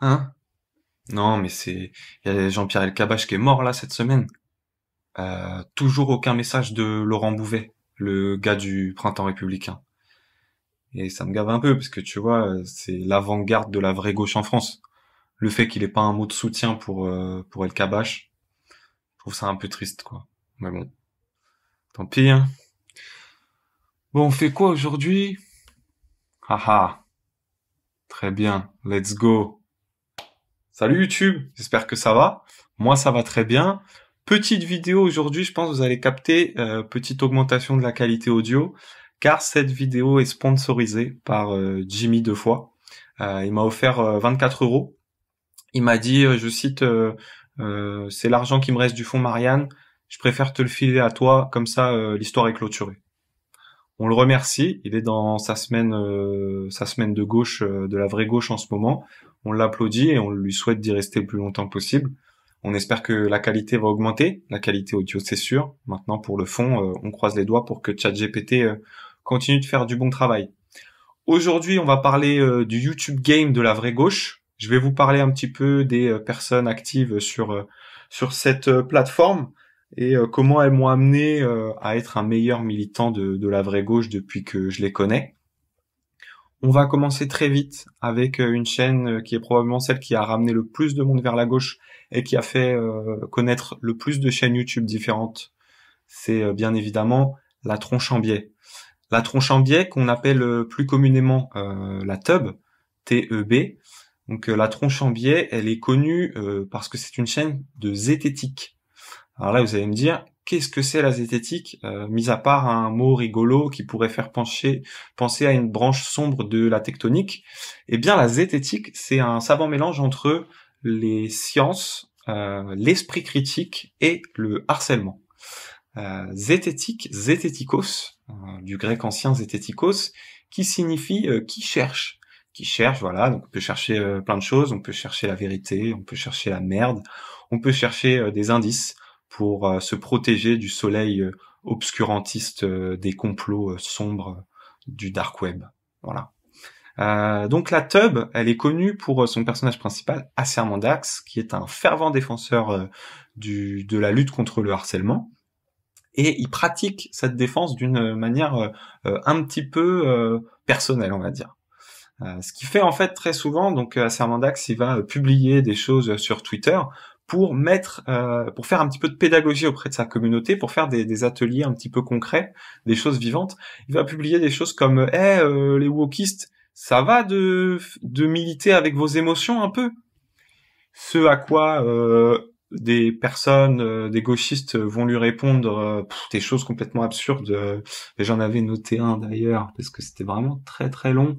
Hein? Non, mais c'est... Il y a Jean-Pierre Elkabach qui est mort là cette semaine. Euh, toujours aucun message de Laurent Bouvet, le gars du printemps républicain. Et ça me gave un peu, parce que tu vois, c'est l'avant-garde de la vraie gauche en France. Le fait qu'il ait pas un mot de soutien pour, euh, pour El Kabash, je trouve ça un peu triste, quoi. Mais bon. Tant pis, hein. Bon, on fait quoi aujourd'hui? Haha. Très bien. Let's go. Salut YouTube. J'espère que ça va. Moi, ça va très bien. Petite vidéo aujourd'hui, je pense que vous allez capter euh, petite augmentation de la qualité audio, car cette vidéo est sponsorisée par euh, Jimmy deux fois. Euh, il m'a offert 24 euros. Il m'a dit, je cite, c'est l'argent qui me reste du fonds Marianne. Je préfère te le filer à toi, comme ça l'histoire est clôturée. On le remercie. Il est dans sa semaine, sa semaine de gauche, de la vraie gauche en ce moment. On l'applaudit et on lui souhaite d'y rester le plus longtemps possible. On espère que la qualité va augmenter, la qualité audio c'est sûr. Maintenant pour le fond, euh, on croise les doigts pour que ChatGPT euh, continue de faire du bon travail. Aujourd'hui, on va parler euh, du YouTube Game de la vraie gauche. Je vais vous parler un petit peu des personnes actives sur cette plateforme et comment elles m'ont amené à être un meilleur militant de la vraie gauche depuis que je les connais. On va commencer très vite avec une chaîne qui est probablement celle qui a ramené le plus de monde vers la gauche et qui a fait euh, connaître le plus de chaînes YouTube différentes, c'est euh, bien évidemment la tronche en biais. La tronche en biais qu'on appelle euh, plus communément la tub, T-E-B. Donc la tronche en biais, elle est connue parce que c'est une chaîne de zététique. Alors là, vous allez me dire, qu'est-ce que c'est la zététique, mis à part un mot rigolo qui pourrait faire pencher, penser à une branche sombre de la tectonique Eh bien, la zététique, c'est un savant mélange entre les sciences, euh, l'esprit critique et le harcèlement. Euh, zététique, zététikos, euh, du grec ancien zététikos, qui signifie euh, qui cherche. Qui cherche, voilà, donc on peut chercher plein de choses, on peut chercher la vérité, on peut chercher la merde, on peut chercher des indices pour se protéger du soleil obscurantiste des complots sombres du dark web. Voilà. Euh, donc la Tub, elle est connue pour euh, son personnage principal, Dax, qui est un fervent défenseur euh, de la lutte contre le harcèlement. Et il pratique cette défense d'une manière un petit peu personnelle, on va dire. ce qui fait en fait très souvent, donc Dax, il va publier des choses sur Twitter pour mettre, pour faire un petit peu de pédagogie auprès de sa communauté, pour faire des, des, ateliers un petit peu concrets, des choses vivantes. Il va publier des choses comme, eh, les wokistes, ça va de, de militer avec vos émotions un peu? Ce à quoi euh, des personnes, euh, des gauchistes vont lui répondre euh, des choses complètement absurdes. J'en avais noté un d'ailleurs parce que c'était vraiment très très long.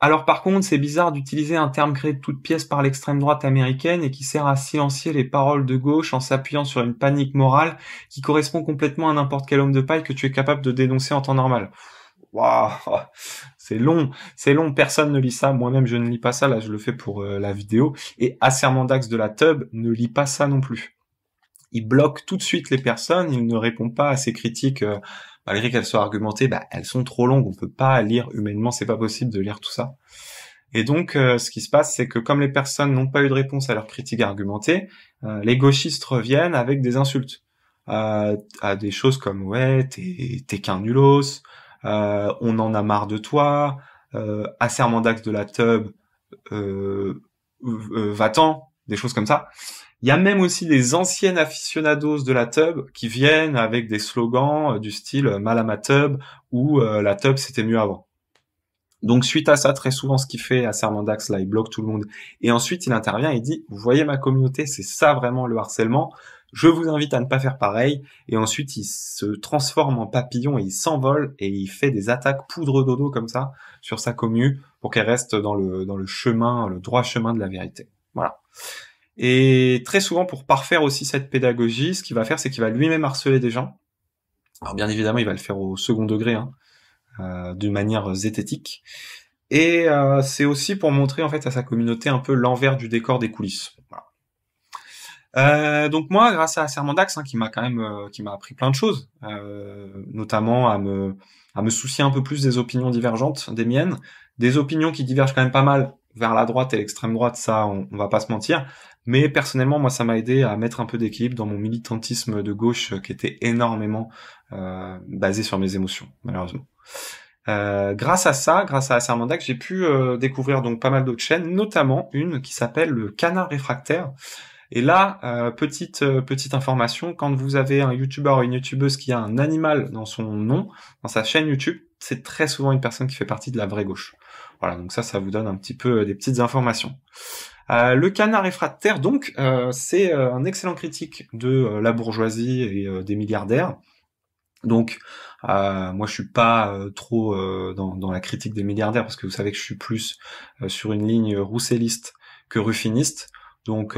Alors par contre, c'est bizarre d'utiliser un terme créé de toutes pièces par l'extrême droite américaine et qui sert à silencier les paroles de gauche en s'appuyant sur une panique morale qui correspond complètement à n'importe quel homme de paille que tu es capable de dénoncer en temps normal waouh, c'est long, c'est long, personne ne lit ça. Moi-même, je ne lis pas ça. Là, je le fais pour euh, la vidéo. Et Dax de la Tub ne lit pas ça non plus. Il bloque tout de suite les personnes. Il ne répond pas à ces critiques, euh, malgré qu'elles soient argumentées. Bah, elles sont trop longues. On peut pas lire humainement. C'est pas possible de lire tout ça. Et donc, euh, ce qui se passe, c'est que comme les personnes n'ont pas eu de réponse à leurs critiques argumentées, les gauchistes reviennent avec des insultes. à des choses comme ouais, t'es qu'un nulos, euh, on en a marre de toi, euh, d'axe de la tub, euh, euh, va-t'en, des choses comme ça. Il y a même aussi des anciennes aficionados de la tub qui viennent avec des slogans du style mal à tub ou la tub c'était mieux avant. Donc suite à ça, très souvent, ce qu'il fait à Sermandax, là, il bloque tout le monde. Et ensuite, il intervient et dit, vous voyez ma communauté, c'est ça vraiment le harcèlement. Je vous invite à ne pas faire pareil. Et ensuite, il se transforme en papillon et il s'envole et il fait des attaques poudre dodo comme ça sur sa commu pour qu'elle reste dans le, dans le chemin, le droit chemin de la vérité. Voilà. Et très souvent, pour parfaire aussi cette pédagogie, ce qu'il va faire, c'est qu'il va lui-même harceler des gens. Alors bien évidemment, il va le faire au second degré, hein, euh, de manière zététique. Et euh, c'est aussi pour montrer en fait à sa communauté un peu l'envers du décor des coulisses. Euh, donc moi, grâce à Sermandax, hein, qui m'a quand même, euh, qui m'a appris plein de choses, euh, notamment à me, à me soucier un peu plus des opinions divergentes des miennes, des opinions qui divergent quand même pas mal, vers la droite et l'extrême droite, ça, on, on va pas se mentir. Mais personnellement, moi, ça m'a aidé à mettre un peu d'équilibre dans mon militantisme de gauche qui était énormément euh, basé sur mes émotions, malheureusement. Euh, grâce à ça, grâce à Sermandac, j'ai pu euh, découvrir donc pas mal d'autres chaînes, notamment une qui s'appelle le Canard réfractaire. Et là, euh, petite petite information, quand vous avez un YouTuber ou une YouTubeuse qui a un animal dans son nom, dans sa chaîne YouTube, c'est très souvent une personne qui fait partie de la vraie gauche. Voilà, donc ça, ça vous donne un petit peu des petites informations. Euh, le canard réfractaire, donc, euh, c'est euh, un excellent critique de la bourgeoisie et des milliardaires. Donc, moi, je suis pas trop dans, la critique des milliardaires parce que vous savez que je suis plus sur une ligne rousselliste que ruffiniste. Donc,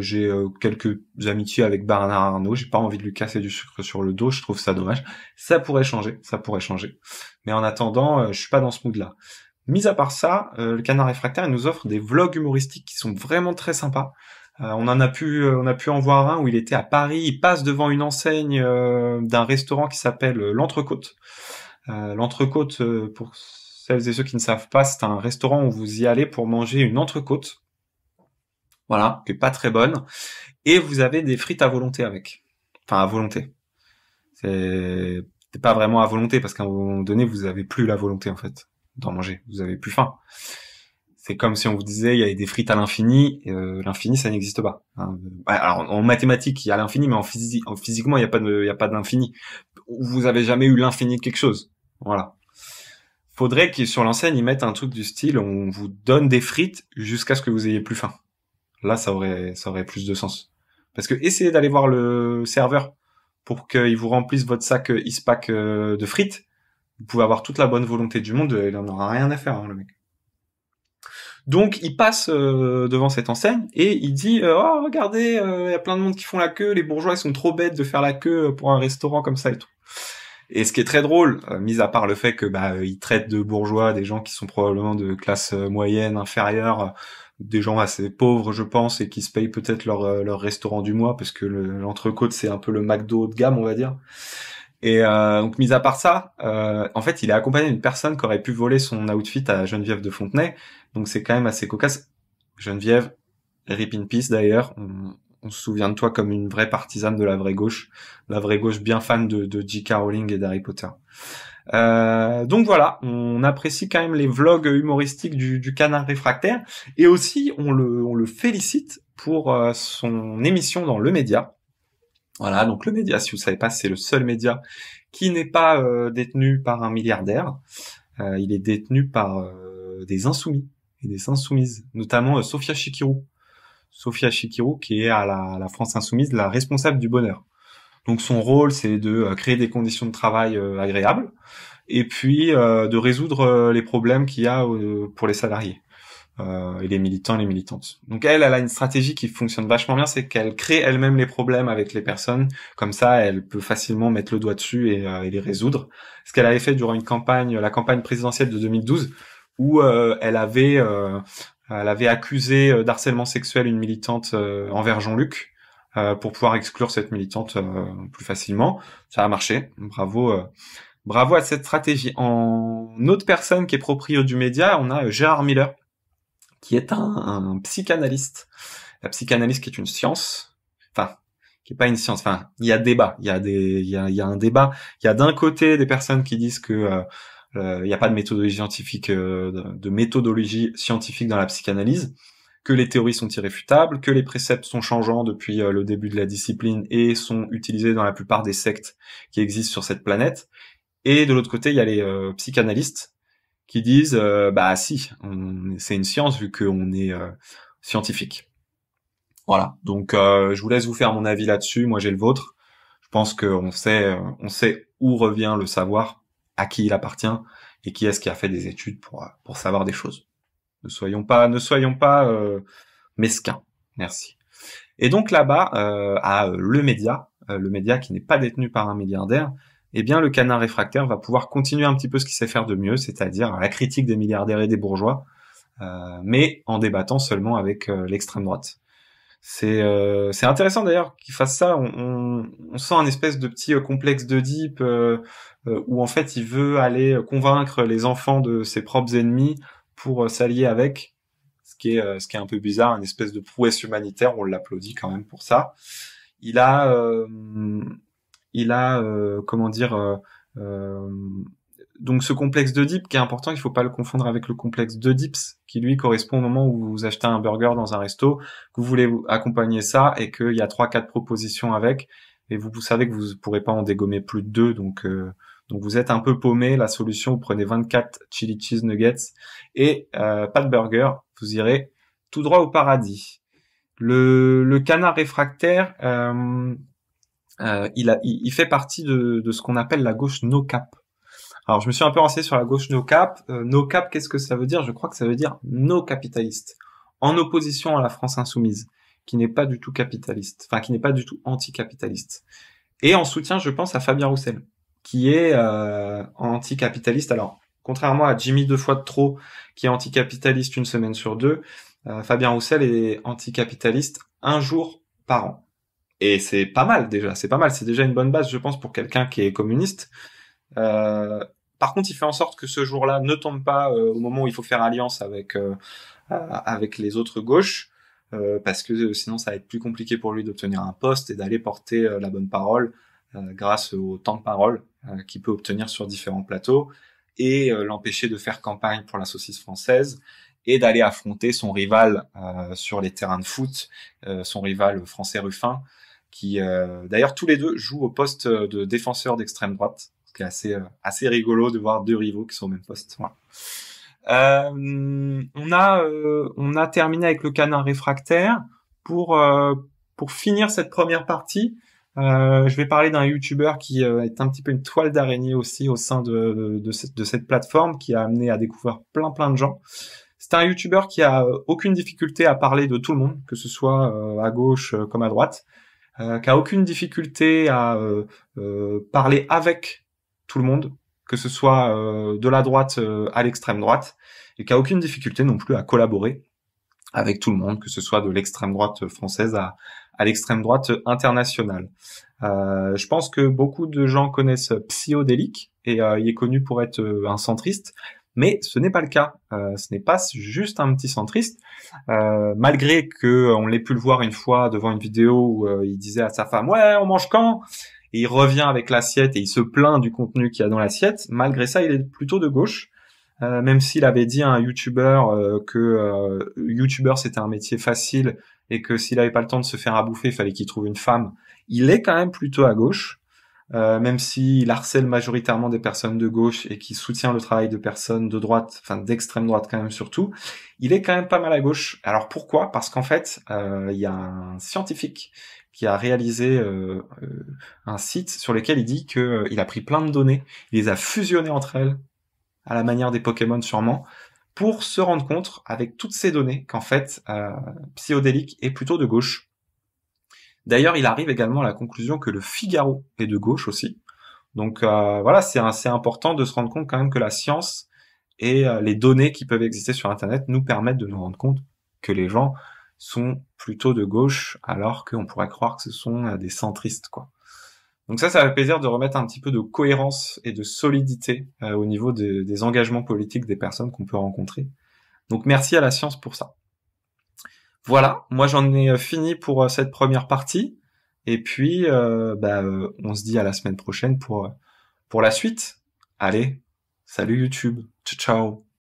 j'ai quelques amitiés avec Bernard Arnault. J'ai pas envie de lui casser du sucre sur le dos. Je trouve ça dommage. Ça pourrait changer. Ça pourrait changer. Mais en attendant, je suis pas dans ce mood-là. Mis à part ça, euh, le Canard réfractaire il nous offre des vlogs humoristiques qui sont vraiment très sympas. Euh, on en a pu, euh, on a pu en voir un où il était à Paris. Il passe devant une enseigne d'un restaurant qui s'appelle l'Entrecôte. L'Entrecôte, pour celles et ceux qui ne savent pas, c'est un restaurant où vous y allez pour manger une entrecôte. Voilà, qui est pas très bonne. Et vous avez des frites à volonté avec. Enfin, à volonté. C'est pas vraiment à volonté parce qu'à un moment donné, vous avez plus la volonté en fait d'en manger. Vous avez plus faim. C'est comme si on vous disait il y a des frites à l'infini. Euh, l'infini, ça n'existe pas. Hein. Alors en mathématiques, il y a l'infini, mais en, physique, en physiquement, il n'y a pas de, il d'infini. Vous avez jamais eu l'infini de quelque chose. Voilà. Faudrait que sur l'enseigne ils mettent un truc du style on vous donne des frites jusqu'à ce que vous ayez plus faim. Là, ça aurait, ça aurait plus de sens. Parce que essayez d'aller voir le serveur pour qu'il vous remplisse votre sac ispac euh, de frites vous pouvez avoir toute la bonne volonté du monde, il en aura rien à faire, hein, le mec. Donc il passe euh, devant cette enseigne et il dit euh, oh regardez euh, il y a plein de monde qui font la queue les bourgeois ils sont trop bêtes de faire la queue pour un restaurant comme ça et tout. Et ce qui est très drôle, mis à part le fait que bah il traite de bourgeois des gens qui sont probablement de classe moyenne inférieure, des gens assez pauvres je pense et qui se payent peut-être leur leur restaurant du mois parce que l'entrecôte c'est un peu le McDo haut de gamme on va dire. Et euh, donc, mis à part ça, euh, en fait, il est accompagné d'une personne qui aurait pu voler son outfit à Geneviève de Fontenay. Donc, c'est quand même assez cocasse. Geneviève, rip in peace d'ailleurs. On, se souvient de toi comme une vraie partisane de la vraie gauche, la vraie gauche bien fan de, de J.K. Rowling et d'Harry Potter. Euh, donc voilà, on apprécie quand même les vlogs humoristiques du, du canard réfractaire et aussi on le, on le félicite pour euh, son émission dans le média voilà, donc le média, si vous savez pas, c'est le seul média qui n'est pas euh, détenu par un milliardaire. Euh, il est détenu par euh, des insoumis et des insoumises, notamment Sophia Chikirou. Sophia Chikirou, qui est à la, France insoumise la responsable du bonheur. Donc son rôle, c'est de créer des conditions de travail agréables et puis de résoudre les problèmes qu'il y a pour les salariés euh, et les militants les militantes. Donc elle, elle a une stratégie qui fonctionne vachement bien, c'est qu'elle crée elle-même les problèmes avec les personnes. Comme ça, elle peut facilement mettre le doigt dessus et, euh, et les résoudre. Ce qu'elle avait fait durant une campagne, la campagne présidentielle de 2012, où euh, elle avait, euh, elle avait accusé d'harcèlement sexuel une militante envers Jean-Luc. pour pouvoir exclure cette militante plus facilement, ça a marché. Bravo, bravo à cette stratégie. En autre personne qui est proprio du média, on a Gérard Miller, qui est un, psychanalyste. La psychanalyse qui est une science, enfin, qui est pas une science. Enfin, il y a débat, il y a des, il y a, il y a un débat. Il y a d'un côté des personnes qui disent que euh, euh il n'y a pas de méthodologie scientifique, euh, de, méthodologie scientifique dans la psychanalyse, que les théories sont irréfutables, que les préceptes sont changeants depuis euh, le début de la discipline et sont utilisés dans la plupart des sectes qui existent sur cette planète. Et de l'autre côté, il y a les psychanalystes qui disent euh, bah si, c'est une science vu qu'on est euh, scientifique. Voilà. Donc euh, je vous laisse vous faire mon avis là-dessus. Moi j'ai le vôtre. Je pense qu'on sait, on sait où revient le savoir, à qui il appartient et qui est-ce qui a fait des études pour pour savoir des choses. Ne soyons pas, ne soyons pas mesquins. Merci. Et donc là-bas, à le média, le média qui n'est pas détenu par un milliardaire, eh bien le canard réfractaire va pouvoir continuer un petit peu ce qu'il sait faire de mieux, c'est-à-dire la critique des milliardaires et des bourgeois, euh, mais en débattant seulement avec euh, l'extrême droite. C'est euh, intéressant d'ailleurs qu'il fasse ça. On, on, sent un espèce de petit complexe d'Oedipe où en fait il veut aller convaincre les enfants de ses propres ennemis pour s'allier avec. ce qui est ce qui est un peu bizarre, une espèce de prouesse humanitaire. On l'applaudit quand même pour ça. Il a il a comment dire donc ce complexe d'Oedipe qui est important, il faut pas le confondre avec le complexe d'Oedipes qui lui correspond au moment où vous achetez un burger dans un resto, que vous voulez accompagner ça et qu'il y a trois quatre propositions avec et vous, vous savez que vous pourrez pas en dégommer plus de deux donc euh, donc vous êtes un peu paumé. La solution, vous prenez 24 chili cheese nuggets et euh, pas de burger, vous irez tout droit au paradis. Le, canard réfractaire, euh, euh il, a, il, fait partie de, de ce qu'on appelle la gauche no cap. Alors, je me suis un peu renseigné sur la gauche no cap. Euh, no cap, qu'est-ce que ça veut dire? Je crois que ça veut dire no capitaliste, en opposition à la France insoumise, qui n'est pas du tout capitaliste, enfin qui n'est pas du tout anticapitaliste. Et en soutien, je pense à Fabien Roussel, qui est euh, anticapitaliste. Alors, contrairement à Jimmy deux fois de trop, qui est anticapitaliste une semaine sur deux, euh, Fabien Roussel est anticapitaliste un jour par an. Et c'est pas mal déjà, c'est pas mal, c'est déjà une bonne base, je pense, pour quelqu'un qui est communiste. Euh, par contre, il fait en sorte que ce jour-là ne tombe pas euh, au moment où il faut faire alliance avec euh, avec les autres gauches, parce que sinon ça va être plus compliqué pour lui d'obtenir un poste et d'aller porter la bonne parole grâce au temps de parole qu'il peut obtenir sur différents plateaux et l'empêcher de faire campagne pour la saucisse française et d'aller affronter son rival sur les terrains de foot, son rival français Ruffin, qui d'ailleurs tous les deux jouent au poste de défenseur d'extrême droite qui est assez euh, assez rigolo de voir deux rivaux qui sont au même poste. Voilà. Euh, on a euh, on a terminé avec le canard réfractaire pour pour finir cette première partie. je vais parler d'un YouTuber qui est un petit peu une toile d'araignée aussi au sein de, de, cette, de cette plateforme qui a amené à découvrir plein plein de gens. C'est un YouTuber qui a aucune difficulté à parler de tout le monde, que ce soit à gauche comme à droite, qui a aucune difficulté à parler avec tout le monde, que ce soit euh, de la droite euh, à l'extrême droite, et qui a aucune difficulté non plus à collaborer avec tout le monde, que ce soit de l'extrême droite française à, l'extrême droite internationale. Euh, je pense que beaucoup de gens connaissent Psyodélique et il est connu pour être un centriste, mais ce n'est pas le cas. ce n'est pas juste un petit centriste, malgré que on l'ait pu le voir une fois devant une vidéo où il disait à sa femme ouais on mange quand? Et il revient avec l'assiette et il se plaint du contenu qu'il y a dans l'assiette. Malgré ça, il est plutôt de gauche. Euh, même s'il avait dit à un YouTuber euh, que euh, YouTuber c'était un métier facile et que s'il avait pas le temps de se faire à bouffer, il fallait qu'il trouve une femme. Il est quand même plutôt à gauche, euh, même s'il harcèle majoritairement des personnes de gauche et qui soutient le travail de personnes de droite, enfin d'extrême droite quand même surtout. Il est quand même pas mal à gauche. Alors pourquoi? Parce qu'en fait, il y a un scientifique qui a réalisé euh, euh, un site sur lequel il dit que euh, a pris plein de données, il les a fusionnées entre elles, à la manière des Pokémon sûrement, pour se rendre compte, avec toutes ces données, qu'en fait, euh, Psyodélique est plutôt de gauche. D'ailleurs, il arrive également à la conclusion que le Figaro est de gauche aussi. Donc voilà, c'est assez important de se rendre compte quand même que la science et les données qui peuvent exister sur Internet nous permettent de nous rendre compte que les gens sont plutôt de gauche, alors qu'on pourrait croire que ce sont euh, des centristes, quoi. Donc ça, ça fait plaisir de remettre un petit peu de cohérence et de solidité euh, au niveau des engagements politiques des personnes qu'on peut rencontrer. Donc merci à la science pour ça. Voilà, moi j'en ai euh, fini pour cette première partie. Et puis, bah, on se dit à la semaine prochaine pour, pour la suite. Allez, salut YouTube. Ciao, ciao.